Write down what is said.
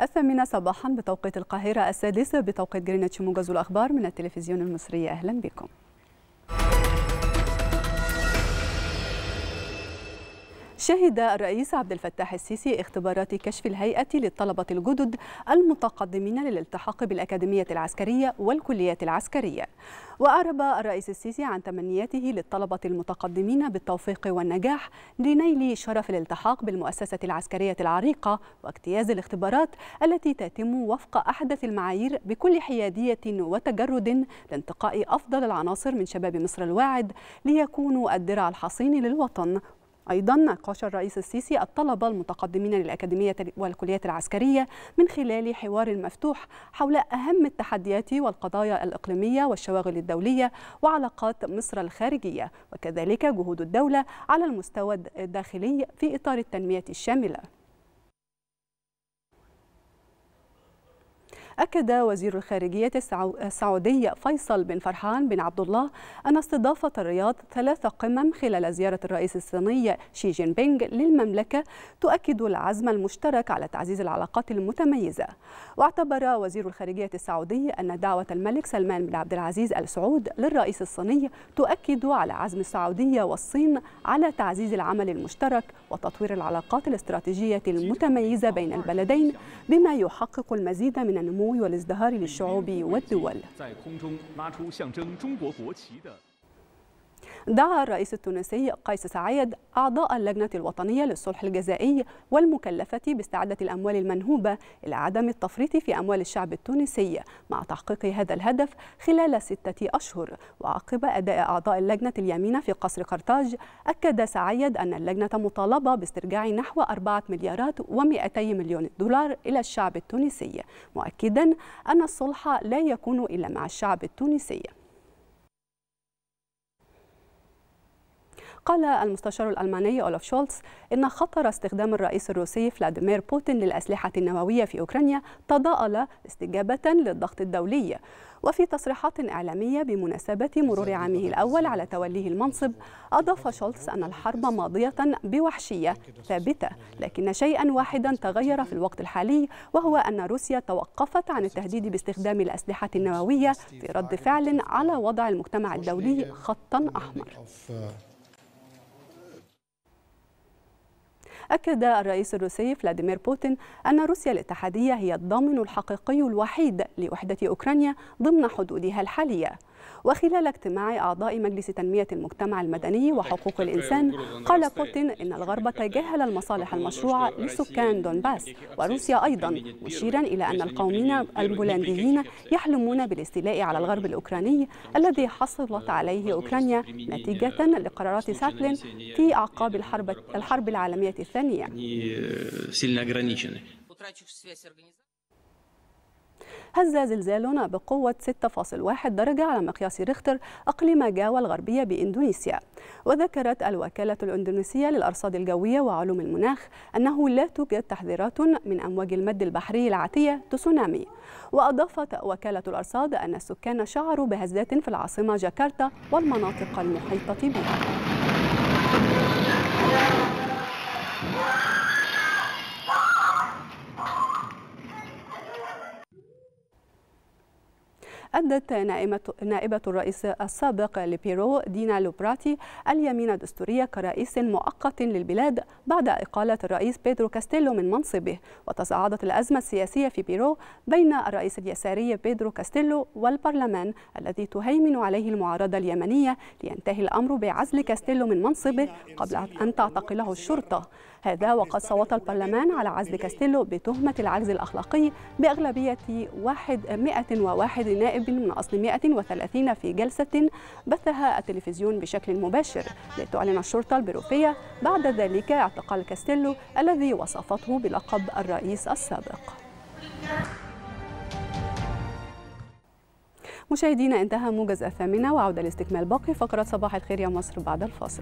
الثامنة صباحا بتوقيت القاهرة السادسة بتوقيت جرينتش موجز الأخبار من التلفزيون المصري. أهلا بكم. شهد الرئيس عبد الفتاح السيسي اختبارات كشف الهيئة للطلبة الجدد المتقدمين للالتحاق بالأكاديمية العسكرية والكليات العسكرية. وأعرب الرئيس السيسي عن تمنياته للطلبة المتقدمين بالتوفيق والنجاح لنيل شرف الالتحاق بالمؤسسة العسكرية العريقة واجتياز الاختبارات التي تتم وفق أحدث المعايير بكل حيادية وتجرد لانتقاء أفضل العناصر من شباب مصر الواعد ليكونوا الدرع الحصين للوطن أيضا ناقش الرئيس السيسي الطلبة المتقدمين للأكاديمية والكليات العسكرية من خلال حوار مفتوح حول أهم التحديات والقضايا الإقليمية والشواغل الدولية وعلاقات مصر الخارجية وكذلك جهود الدولة على المستوى الداخلي في إطار التنمية الشاملة. أكد وزير الخارجية السعودي فيصل بن فرحان بن عبد الله أن استضافة الرياض ثلاث قمم خلال زيارة الرئيس الصيني شي جين بينغ للمملكة تؤكد العزم المشترك على تعزيز العلاقات المتميزة. واعتبر وزير الخارجية السعودي أن دعوة الملك سلمان بن عبد العزيز آل سعود للرئيس الصيني تؤكد على عزم السعودية والصين على تعزيز العمل المشترك وتطوير العلاقات الاستراتيجية المتميزة بين البلدين بما يحقق المزيد من النمو والازدهار للشعوب والدول دعا الرئيس التونسي قيس سعيد أعضاء اللجنة الوطنية للصلح الجزائي والمكلفة باستعادة الأموال المنهوبة إلى عدم التفريط في أموال الشعب التونسي مع تحقيق هذا الهدف خلال ستة أشهر. وعقب أداء أعضاء اللجنة اليمين في قصر قرطاج أكد سعيد أن اللجنة مطالبة باسترجاع نحو أربعة مليارات ومئتي مليون دولار إلى الشعب التونسي مؤكدا أن الصلح لا يكون إلا مع الشعب التونسي. قال المستشار الألماني أولف شولتز إن خطر استخدام الرئيس الروسي فلاديمير بوتين للأسلحة النووية في أوكرانيا تضاءل استجابة للضغط الدولي. وفي تصريحات إعلامية بمناسبة مرور عامه الأول على توليه المنصب أضاف شولتز أن الحرب ماضية بوحشية ثابتة لكن شيئا واحدا تغير في الوقت الحالي وهو أن روسيا توقفت عن التهديد باستخدام الأسلحة النووية في رد فعل على وضع المجتمع الدولي خطا أحمر. أكد الرئيس الروسي فلاديمير بوتين أن روسيا الاتحادية هي الضامن الحقيقي الوحيد لوحدة أوكرانيا ضمن حدودها الحالية. وخلال اجتماع أعضاء مجلس تنمية المجتمع المدني وحقوق الإنسان قال بوتين إن الغرب تجاهل المصالح المشروعة لسكان دونباس وروسيا أيضا مشيرا إلى أن القومين البولنديين يحلمون بالاستيلاء على الغرب الأوكراني الذي حصلت عليه أوكرانيا نتيجة لقرارات ساتلين في أعقاب الحرب, الحرب العالمية الثانية هز زلزال بقوة 6.1 درجة على مقياس ريختر أقليم جاوا الغربية بإندونيسيا. وذكرت الوكالة الإندونيسية للأرصاد الجوية وعلوم المناخ أنه لا توجد تحذيرات من أمواج المد البحري العاتية تسونامي. وأضافت وكالة الأرصاد أن السكان شعروا بهزات في العاصمة جاكرتا والمناطق المحيطة بها. أدت نائبة الرئيس السابق لبيرو دينا لوبراتي اليمين الدستورية كرئيس مؤقت للبلاد بعد إقالة الرئيس بيدرو كاستيلو من منصبه. وتصاعدت الأزمة السياسية في بيرو بين الرئيس اليساري بيدرو كاستيلو والبرلمان الذي تهيمن عليه المعارضة اليمينية لينتهي الأمر بعزل كاستيلو من منصبه قبل أن تعتقله الشرطة. هذا وقد صوت البرلمان على عزل كاستيلو بتهمة العجز الأخلاقي بأغلبية 101 نائب من أصل 130 في جلسة بثها التلفزيون بشكل مباشر لتعلن الشرطة البيروفية بعد ذلك اعتقال كاستيلو الذي وصفته بلقب الرئيس السابق. مشاهدينا انتهى موجز الثامنة وعودة لاستكمال باقي فقرة صباح الخير يا مصر بعد الفاصل.